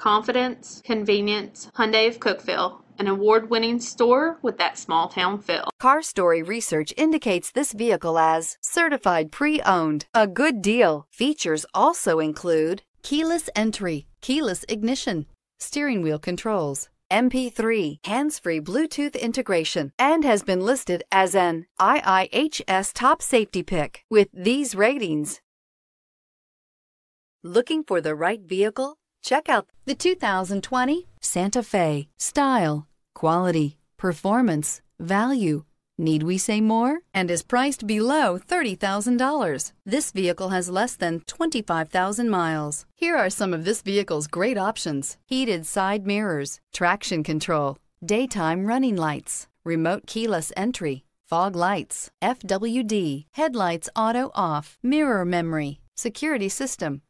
Confidence, convenience, Hyundai of Cookeville, an award-winning store with that small town feel. Car Story research indicates this vehicle as certified pre-owned. A good deal. Features also include keyless entry, keyless ignition, steering wheel controls, MP3, hands-free Bluetooth integration, and has been listed as an IIHS top safety pick with these ratings. Looking for the right vehicle? Check out the 2020 Santa Fe. Style, quality, performance, value. Need we say more? And is priced below $30,000. This vehicle has less than 25,000 miles. Here are some of this vehicle's great options. Heated side mirrors, traction control, daytime running lights, remote keyless entry, fog lights, FWD, headlights auto off, mirror memory, security system,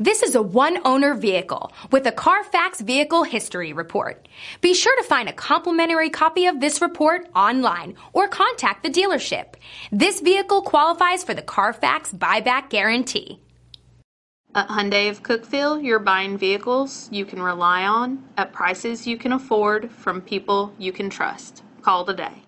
This is a one owner vehicle with a Carfax Vehicle History Report. Be sure to find a complimentary copy of this report online or contact the dealership. This vehicle qualifies for the Carfax Buyback Guarantee. At Hyundai of Cookeville, you're buying vehicles you can rely on at prices you can afford from people you can trust. Call today.